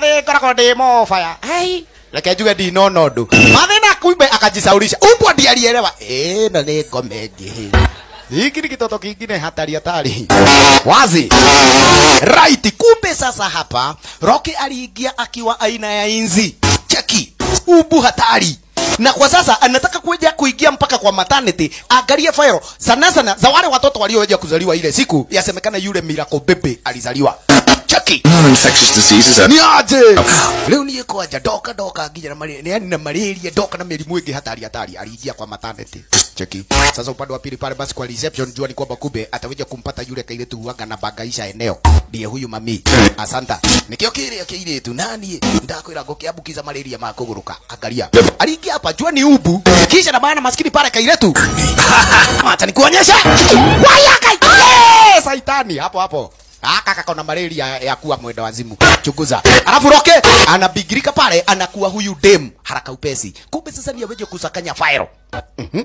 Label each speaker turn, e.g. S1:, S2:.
S1: mathi ngoragwo ndi mobaya. Ai. Reke njuge ndinona ũndũ. Mathina kumbe akajisaurisha umbwa ndiarielewa ino ni ngome ngĩ hiki ni kitoto kingine hatari hatari. Wazi. Right kumbe sasa hapa roki aliingia akiwa aina ya inzi. Cheki. Ubu hatari. Na kwa sasa anataka kuja kuingia mpaka kwa maternity. Angalia file. Sana sana za wale watoto walioja kuzaliwa ile siku yasemekana yule miracle baby alizaliwa cheki
S2: infectious diseases are
S1: ni aje leo niye kwaja doka doka nginya yani na malaria doka na mĩrimũ ĩngĩ hatari hatari aliingia kwa maternity. Cheki sasa upande wa pili pale basi kwa reception jua ni kwamba kumbe ataweja kumpata yule kailetu huanga na bagaisha eneo. Ndiye huyu mami. Asanta. Nikio kiria kiiretu nani? Ndakwira ngokiambukiza malaria ma kuguruka angalia aliingia hapa jua ni ubu. Kisha na maana maskini pale kailetu acha nikuonyesha waya kai saitani hapo hapo aka kakona malaria ya kuwa mwenda wazimu. Chunguza. Alafu roke anabigirika pale anakuwa huyu dem. Haraka upesi. Kumbe sasa ni aweje kusakanya fairo Mhm.